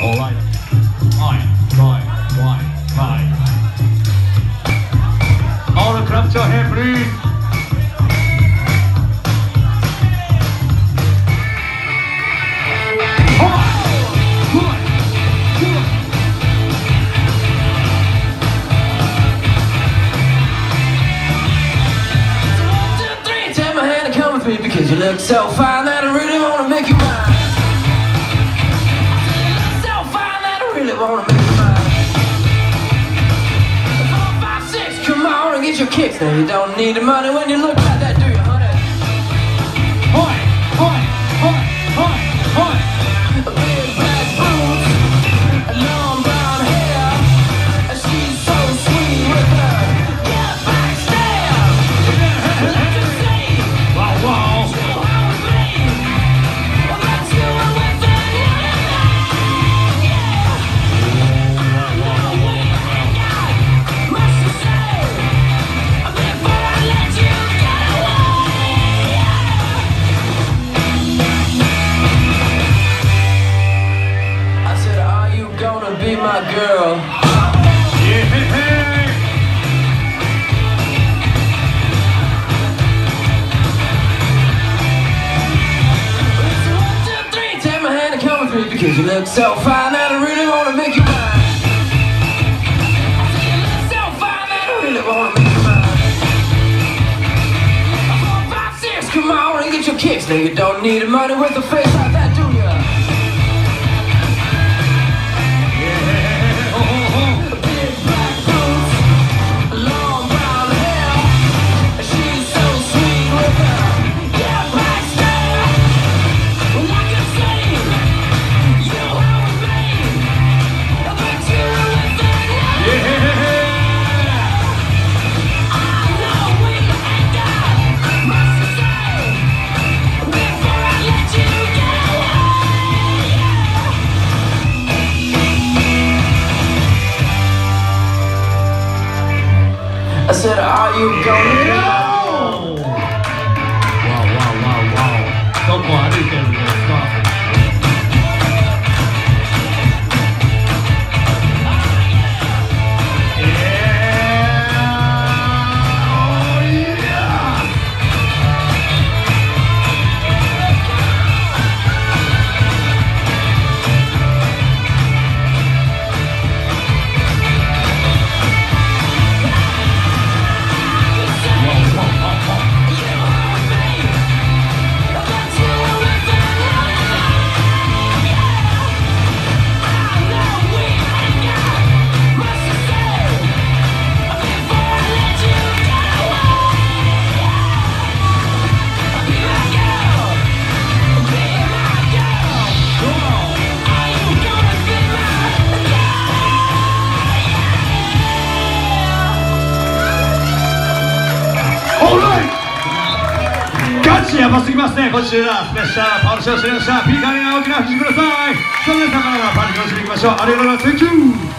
Alright. Fine, fine, fine, fine. All the clap your hand, please. Because you look so fine that I really wanna make you mine. Now you don't need the money when you look like that, do you, honey? Point, My girl. Yeah. One, two, three, take my hand and come with me because you look so fine that I really wanna make you mine. I say you look so fine that I really wanna make you mine. Four, five, six, come on and get your kicks. Now you don't need a money with a face I said, Are you gonna ガチやばすぎますねこちらスペシャルパルシャルシェンシャピーカーに大きな拍手ください。さあ皆さんからのパーティー楽しんでいきましょう。ありがとうございます。Thank you!